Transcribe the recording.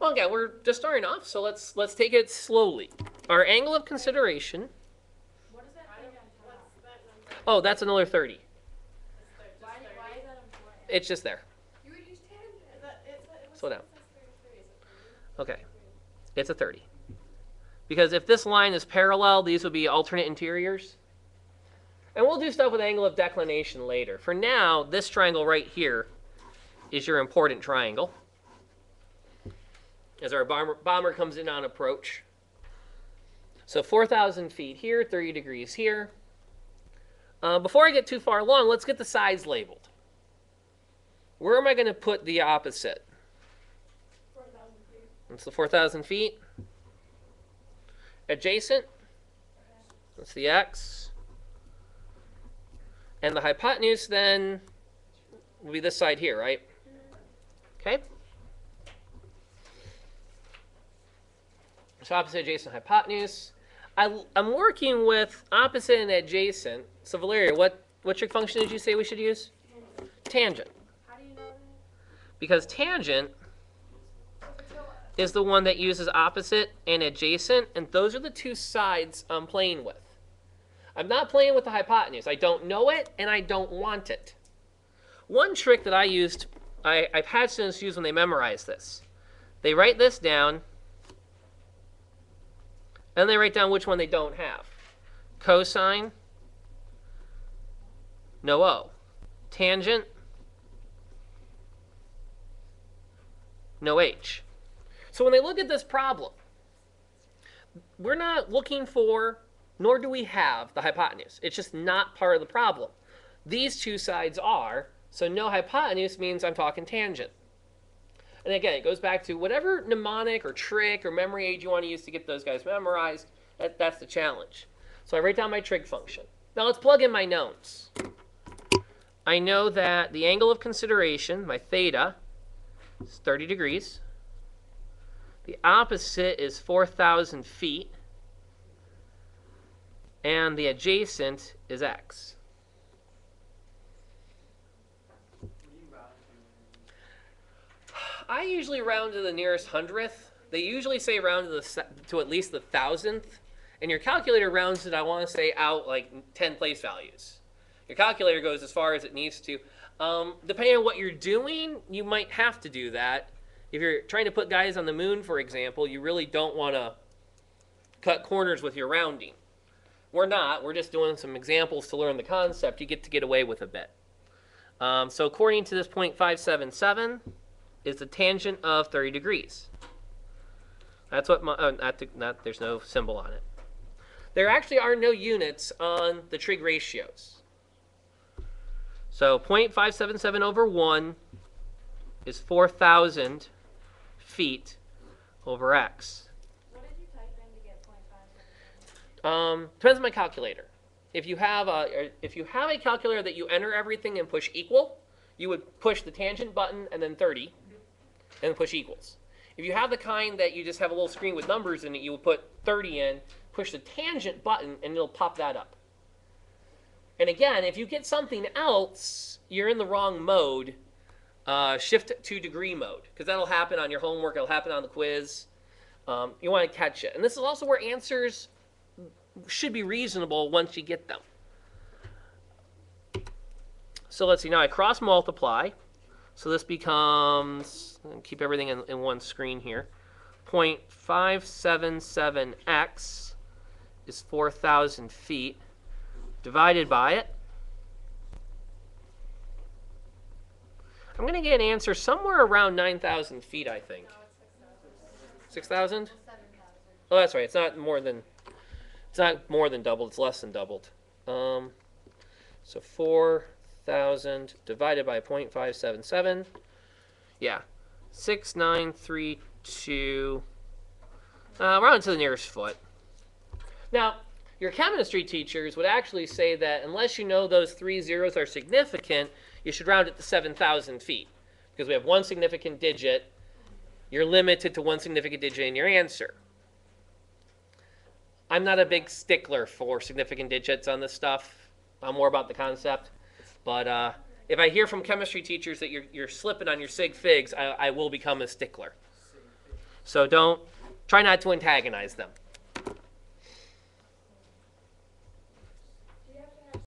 Well, again, we're just starting off, so let's let's take it slowly. Our angle of consideration. Oh, that's another 30. Why, why is that? It's just there. Slow down. it says 33, is it 30? Okay. It's a 30. Because if this line is parallel, these would be alternate interiors. And we'll do stuff with angle of declination later. For now, this triangle right here is your important triangle. As our bomber, bomber comes in on approach. So 4,000 feet here, 30 degrees here. Uh, before I get too far along, let's get the sides labeled. Where am I going to put the opposite? That's the 4,000 feet. Adjacent. That's the x. And the hypotenuse then will be this side here, right? Okay. So opposite, adjacent, hypotenuse. I, I'm working with opposite and adjacent. So Valeria, what, what trig function did you say we should use? Tangent. How do you know that? Because tangent is the one that uses opposite and adjacent, and those are the two sides I'm playing with. I'm not playing with the hypotenuse. I don't know it, and I don't want it. One trick that I used, I, I've had students use when they memorize this. They write this down, and they write down which one they don't have. Cosine, no O. Tangent, no H. So when they look at this problem, we're not looking for, nor do we have the hypotenuse. It's just not part of the problem. These two sides are, so no hypotenuse means I'm talking tangent. And again, it goes back to whatever mnemonic or trick or memory aid you want to use to get those guys memorized. That, that's the challenge. So I write down my trig function. Now let's plug in my knowns. I know that the angle of consideration, my theta, is 30 degrees. The opposite is 4,000 feet. And the adjacent is x. I usually round to the nearest hundredth. They usually say round to the to at least the thousandth, and your calculator rounds it. I want to say out like ten place values. Your calculator goes as far as it needs to. Um, depending on what you're doing, you might have to do that. If you're trying to put guys on the moon, for example, you really don't want to cut corners with your rounding. We're not. We're just doing some examples to learn the concept. You get to get away with a bit. Um, so according to this 0.577 is the tangent of 30 degrees. That's what my, uh, not, the, not, there's no symbol on it. There actually are no units on the trig ratios. So 0.577 over 1 is 4,000 feet over x. What did you type in to get point five seven? Um, depends on my calculator. If you have a if you have a calculator that you enter everything and push equal, you would push the tangent button and then 30, and push equals. If you have the kind that you just have a little screen with numbers in it, you will put 30 in, push the tangent button, and it'll pop that up. And again, if you get something else, you're in the wrong mode. Uh, shift to degree mode because that'll happen on your homework. It'll happen on the quiz. Um, you want to catch it, and this is also where answers should be reasonable once you get them. So let's see, now I cross multiply. So this becomes, keep everything in, in one screen here. 0.577x is 4,000 feet divided by it. I'm going to get an answer somewhere around 9,000 feet, I think. 6,000? Oh, that's right. It's not more than it's not more than doubled. It's less than doubled. Um, so 4,000 divided by 0.577. Yeah, 6932. Uh, round to the nearest foot. Now, your chemistry teachers would actually say that unless you know those three zeros are significant, you should round it to 7,000 feet. Because we have one significant digit, you're limited to one significant digit in your answer. I'm not a big stickler for significant digits on this stuff. I'm more about the concept. But uh, if I hear from chemistry teachers that you're, you're slipping on your sig figs, I, I will become a stickler. So don't try not to antagonize them.